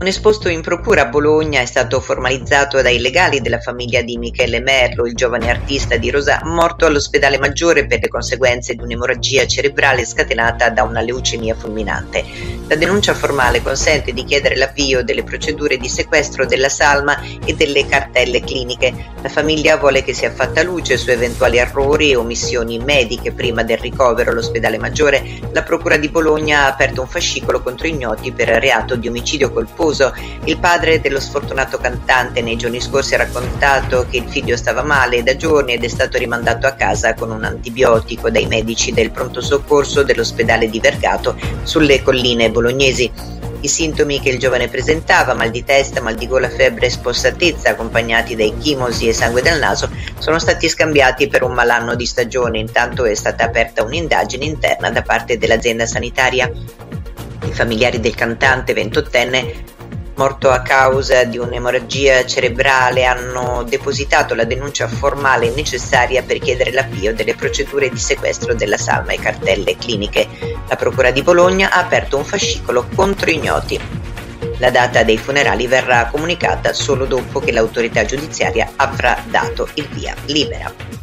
Un esposto in procura a Bologna è stato formalizzato dai legali della famiglia di Michele Merlo, il giovane artista di Rosà, morto all'ospedale maggiore per le conseguenze di un'emorragia cerebrale scatenata da una leucemia fulminante. La denuncia formale consente di chiedere l'avvio delle procedure di sequestro della salma e delle cartelle cliniche. La famiglia vuole che sia fatta luce su eventuali errori e omissioni mediche prima del ricovero all'ospedale maggiore. La procura di Bologna ha aperto un fascicolo contro ignoti per reato di omicidio colposo confuso. Il padre dello sfortunato cantante nei giorni scorsi ha raccontato che il figlio stava male da giorni ed è stato rimandato a casa con un antibiotico dai medici del pronto soccorso dell'ospedale di Vergato sulle colline bolognesi. I sintomi che il giovane presentava, mal di testa, mal di gola, febbre e spossatezza, accompagnati da echimosi e sangue del naso, sono stati scambiati per un malanno di stagione. Intanto è stata aperta un'indagine interna da parte dell'azienda sanitaria. I familiari del cantante ventottenne morto a causa di un'emorragia cerebrale, hanno depositato la denuncia formale necessaria per chiedere l'avvio delle procedure di sequestro della salma e cartelle cliniche. La Procura di Bologna ha aperto un fascicolo contro ignoti. La data dei funerali verrà comunicata solo dopo che l'autorità giudiziaria avrà dato il via libera.